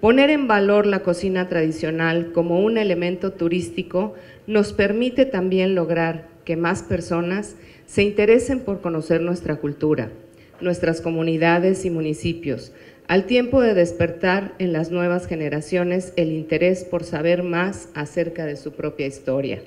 Poner en valor la cocina tradicional como un elemento turístico nos permite también lograr que más personas se interesen por conocer nuestra cultura, nuestras comunidades y municipios, al tiempo de despertar en las nuevas generaciones el interés por saber más acerca de su propia historia.